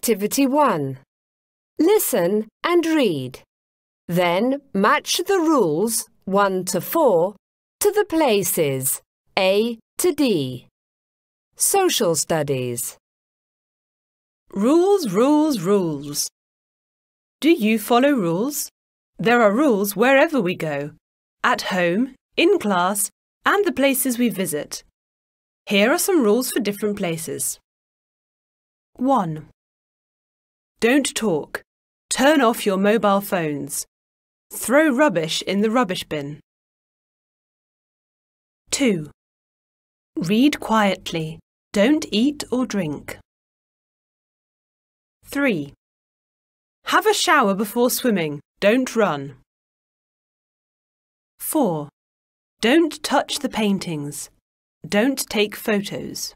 Activity 1. Listen and read. Then match the rules 1 to 4 to the places A to D. Social Studies. Rules, rules, rules. Do you follow rules? There are rules wherever we go at home, in class, and the places we visit. Here are some rules for different places. 1. Don't talk. Turn off your mobile phones. Throw rubbish in the rubbish bin. 2. Read quietly. Don't eat or drink. 3. Have a shower before swimming. Don't run. 4. Don't touch the paintings. Don't take photos.